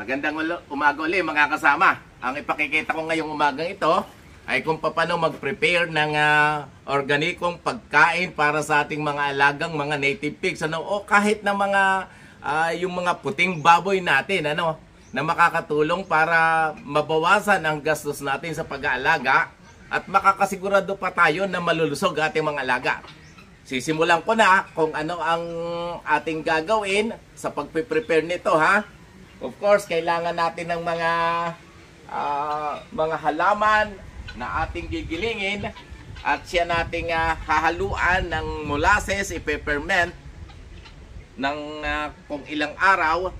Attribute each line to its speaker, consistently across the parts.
Speaker 1: Magandang umaga ulit mga kasama. Ang ipakikita ko ngayong umagang ito ay kung paano mag-prepare ng ah, organikong pagkain para sa ating mga alagang mga native pigs ano o kahit na mga ah, yung mga puting baboy natin ano na makakatulong para mabawasan ang gastos natin sa pag-aalaga at makakasigurado pa tayo na malulusog ating mga alaga. Sisimulan ko na kung ano ang ating gagawin sa pagpe-prepare nito ha. Of course, kailangan natin ng mga ah, mga halaman na ating gigilingin at siya nating ah, hahaluan ng molasses, i-peppermint ng ah, kung ilang araw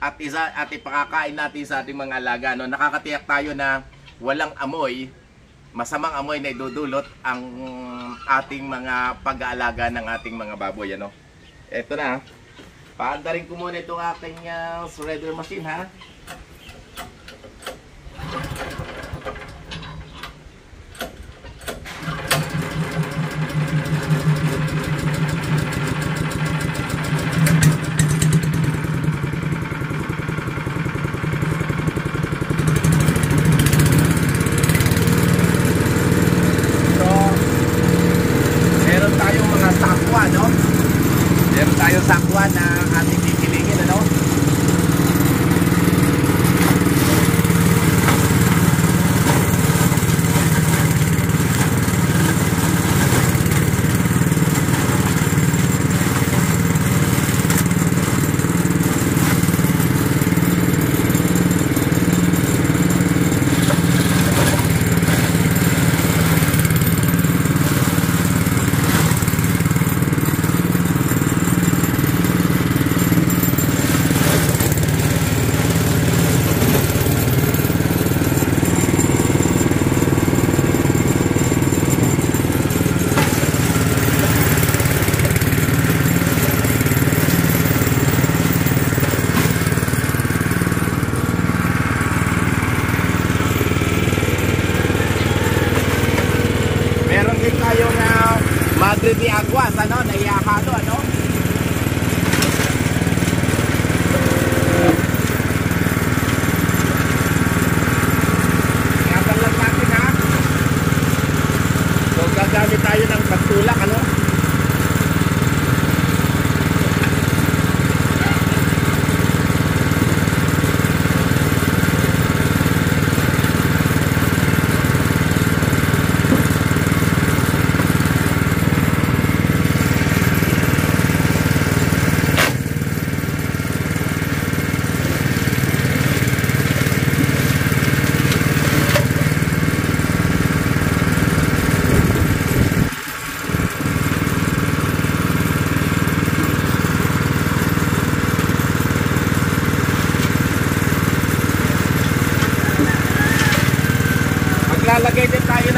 Speaker 1: at isa at ipakakain natin sa ating mga alaga no? Nakakatiyak tayo na walang amoy masamang amoy na idudulot ang ating mga pag-aalaga ng ating mga baboy ano? Eto na paandarin ko muna itong aking uh, shredder machine ha So, meron tayong mga sakwa, no? Meron tayong sakwa na ating kikilingin, ano? Meron din tayong uh, Aguas, ano? Naiyakado, ano? Ingatan lang natin, ha? So, gagamit tayo ng pagtulak, ano?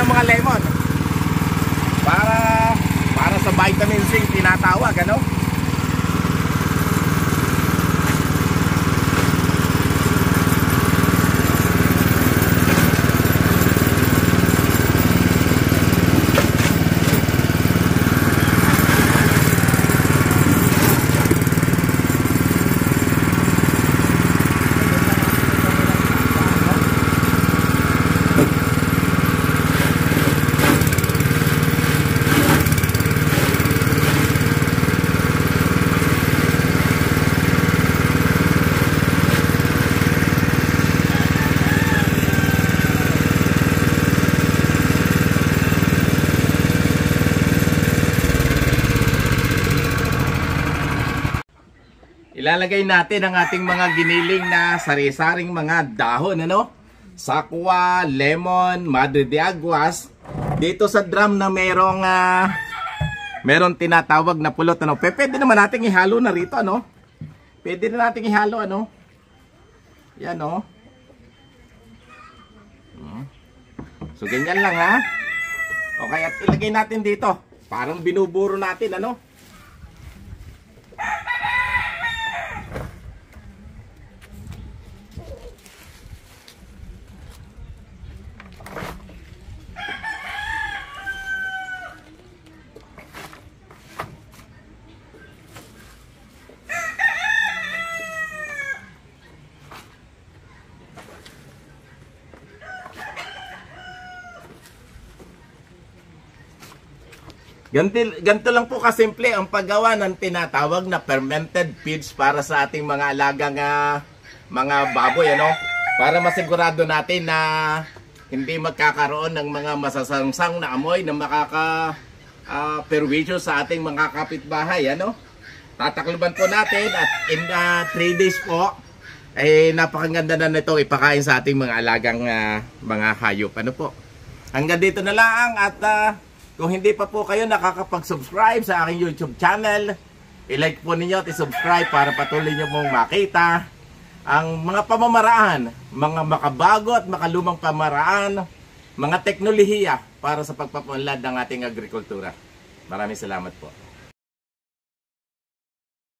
Speaker 1: Ng mga lemon. Para para sa vitamin C tinatawag, ano? Ilalagay natin ang ating mga giniling na sari-saring mga dahon, ano? Sakwa, lemon, madre de aguas. Dito sa drum na merong ah, merong tinatawag na pulot, ano? Pe- Pwede naman nating ihalo na rito, ano? Pwede na nating ihalo, ano? Yan, oh. Hmm. So, ganyan lang, ha? Okay, at ilagay natin dito. Parang binuburo natin, ano? Ganti, ganito lang po kasimple ang paggawa ng tinatawag na fermented feeds para sa ating mga alagang uh, mga baboy ano? Para masigurado natin na hindi magkakaroon ng mga masasamsang na amoy na makaka uh, perwisyo sa ating mga kapitbahay ano? Tatakluban po natin at in ah, 3 uh, days po eh napakaganda na nito ipakain sa ating mga alagang ah, mga hayop. Ano po? Hanggang dito na lang at ah, kung hindi pa po kayo nakakapag-subscribe sa aking YouTube channel, i-like po ninyo at i-subscribe para patuloy nyo mong makita ang mga pamamaraan, mga makabago at makalumang pamaraan, mga teknolohiya para sa pagpapunlad ng ating agrikultura. Maraming salamat po.